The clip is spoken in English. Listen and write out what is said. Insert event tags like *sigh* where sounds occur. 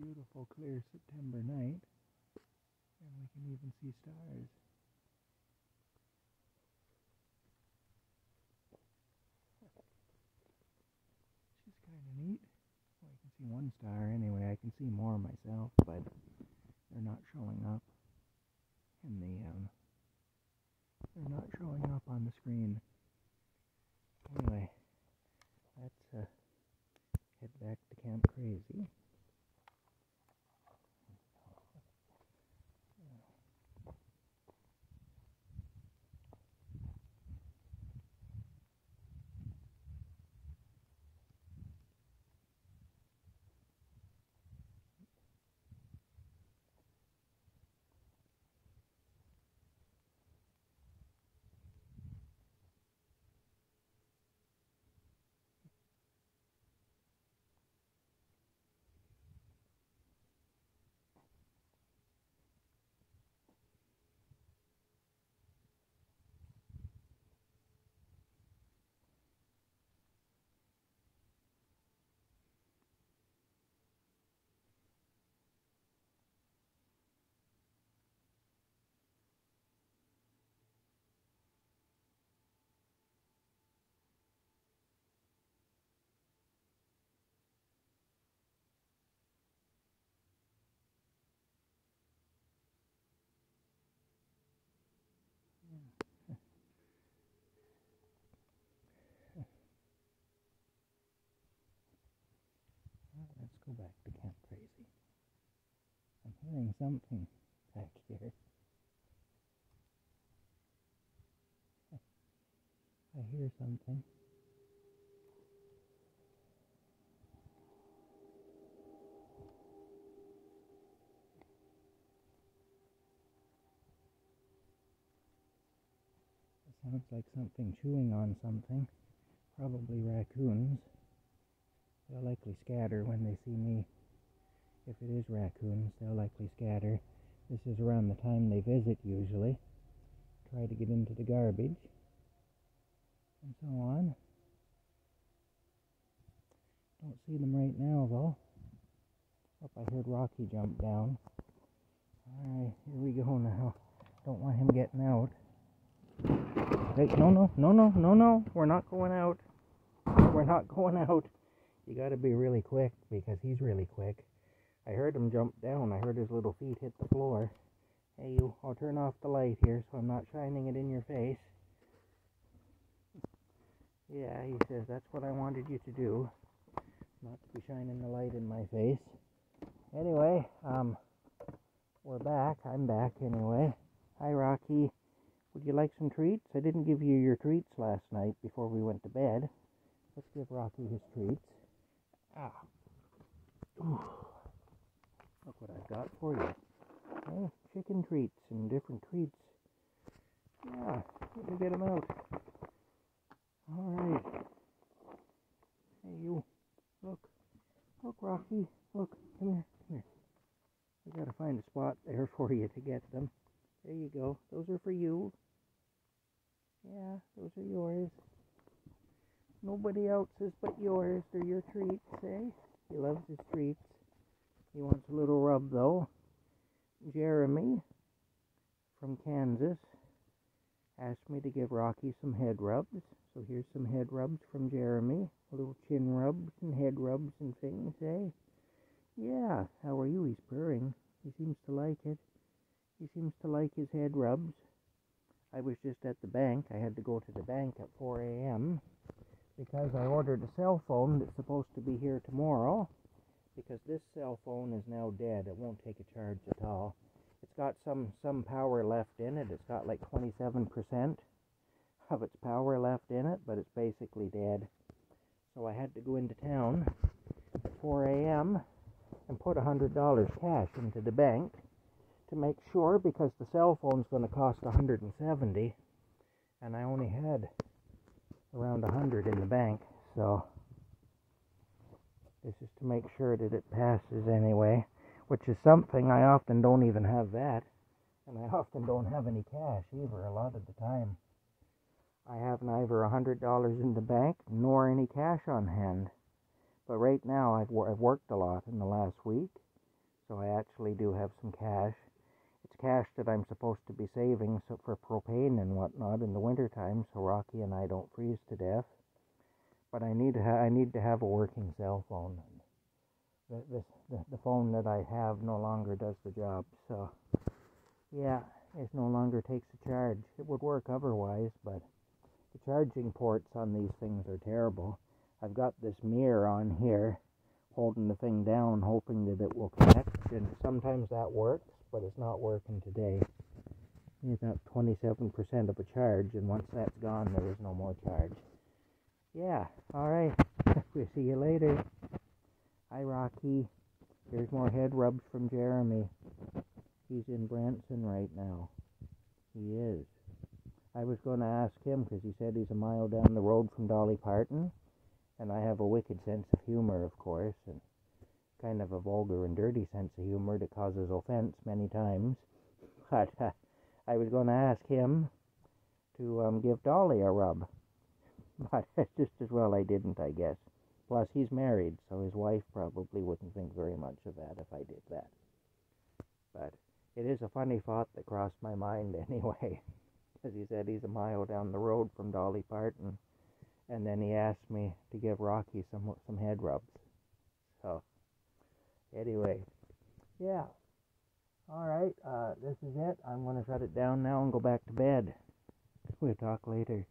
beautiful clear September night and we can even see stars. Which is kind of neat. Well, I can see one star anyway. I can see more myself, but they're not showing up in the um, they're not showing up on the screen. Anyway, let's uh, head back to Kamp Krazy. Let's go back to Kamp Krazy. I'm hearing something back here. *laughs* I hear something. It sounds like something chewing on something. Probably raccoons. They'll likely scatter when they see me. If it is raccoons, they'll likely scatter. This is around the time they visit usually. Try to get into the garbage. And so on. Don't see them right now though. Up I heard Rocky jump down. Alright, here we go now. Don't want him getting out. Hey, no, no, no, no, no, no. We're not going out. We're not going out. You got to be really quick because he's really quick. I heard him jump down. I heard his little feet hit the floor. Hey, you, I'll turn off the light here so I'm not shining it in your face. Yeah, he says, that's what I wanted you to do. Not to be shining the light in my face. Anyway, um, we're back. I'm back anyway. Hi, Rocky. Would you like some treats? I didn't give you your treats last night before we went to bed. Let's give Rocky his treats. Ah. Ooh. Look what I've got for you. Hey, chicken treats and different treats. Yeah, let me get them out. All right. Hey, you. Look. Look, Rocky. Look. Come here. Come here. We gotta find a spot there *laughs* for you to get them. There you go. Those are for you. Yeah, those are yours. Nobody else's but yours. They're your treats, eh? He loves his treats. He wants a little rub, though. Jeremy from Kansas asked me to give Rocky some head rubs. So here's some head rubs from Jeremy. Little chin rubs and head rubs and things, eh? Yeah, how are you? He's purring. He seems to like it. He seems to like his head rubs. I was just at the bank. I had to go to the bank at 4 a.m. because I ordered a cell phone that's supposed to be here tomorrow. Because this cell phone is now dead. It won't take a charge at all. It's got some some power left in it. It's got like 27% of its power left in it, but it's basically dead. So I had to go into town at 4 a.m. and put $100 cash into the bank to make sure because the cell phone's going to cost 170 and I only had around 100 in the bank so this is to make sure that it passes anyway which is something I often don't even have that and I often don't have any cash either a lot of the time I have neither $100 in the bank nor any cash on hand but right now I've, I've worked a lot in the last week So I actually do have some cash. Cash that I'm supposed to be saving so for propane and whatnot in the wintertime so Rocky and I don't freeze to death. But I need to ha- I need to have a working cell phone. The, this, the, the phone that I have no longer does the job. So yeah, it no longer takes a charge. It would work otherwise, but the charging ports on these things are terrible. I've got this mirror on here holding the thing down, hoping that it will connect, and sometimes that works, but it's not working today. It's got 27% of a charge, and once that's gone, there is no more charge. Yeah, alright. *laughs* we'll see you later. Hi, Rocky. Here's more head rubs from Jeremy. He's in Branson right now. He is. I was going to ask him because he said he's a mile down the road from Dolly Parton, and I have a wicked sense of humor, of course, and kind of a vulgar and dirty sense of humor that causes offense many times. *laughs* But uh, I was going to ask him to um, give Dolly a rub, *laughs* but *laughs* just as well I didn't, I guess. Plus, he's married, so his wife probably wouldn't think very much of that if I did that. But it is a funny thought that crossed my mind anyway, because he said he's a mile down the road from Dolly Parton, and then he asked me to give Rocky some some head rubs. So anyway, yeah. All right, uh, this is it. I'm going to shut it down now and go back to bed. We'll talk later.